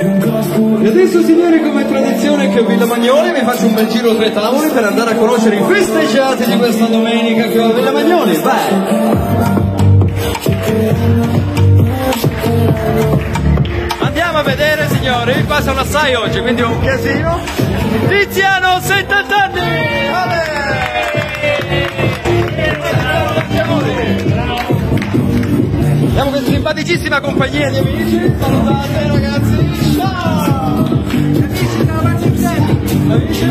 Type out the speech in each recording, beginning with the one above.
E adesso signori come tradizione che a Villa Magnoli vi faccio un bel giro tra i tavoli per andare a conoscere i festeggiati di questa domenica qui a Villa Magnoli. Vai! Andiamo a vedere signori, qua sono assai oggi, quindi è un casino. Tiziano 70 anni! Simpaticissima compagnia di amici. Salutate ragazzi. Ciao! Amici?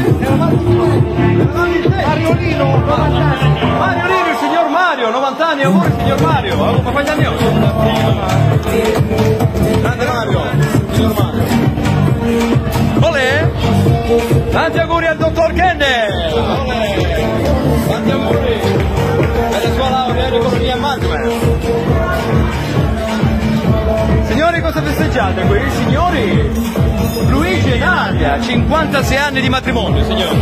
Mariolino, 90 anni. Mariolino, il signor Mario, 90 anni, auguri signor Mario. Quanti anni ho? Grande Mario, signor Mario. Olè! Tanti auguri al dottor Kenne! Signori, cosa festeggiate qui? Signori, Luigi e Nadia, 56 anni di matrimonio, signori.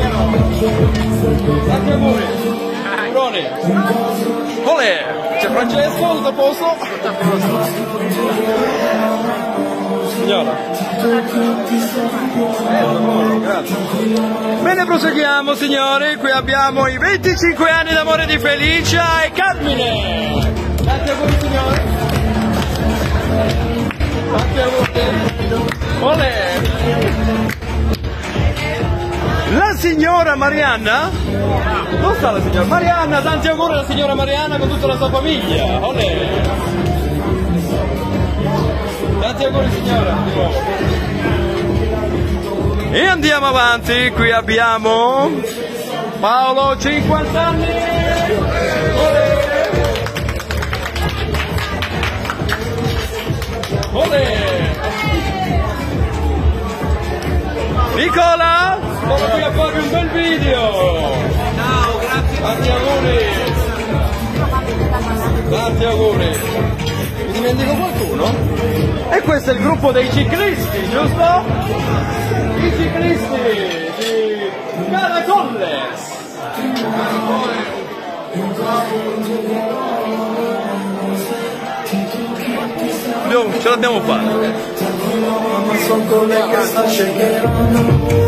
Tanti auguri. Auguroni. Olè, c'è Francesco, tutto a posto? A. Signora. Grazie. Bene, proseguiamo, signori. Qui abbiamo i 25 anni d'amore di Felicia e Carmine. Tanti auguri, signori. Olè. La signora Marianna? Dove sta la signora? Marianna, tanti auguri alla signora Marianna con tutta la sua famiglia. Olè. Tanti auguri signora. E andiamo avanti, qui abbiamo Paolo 50 anni. Olè. Nicola, sono qui a farvi un bel video. Ciao, grazie. Tanti auguri. Tanti auguri. Mi dimentico qualcuno? E questo è il gruppo dei ciclisti, giusto? I ciclisti di Caracolles. Abbiamo- Ce l'abbiamo fatta. Ma son con lei che sta scegliendo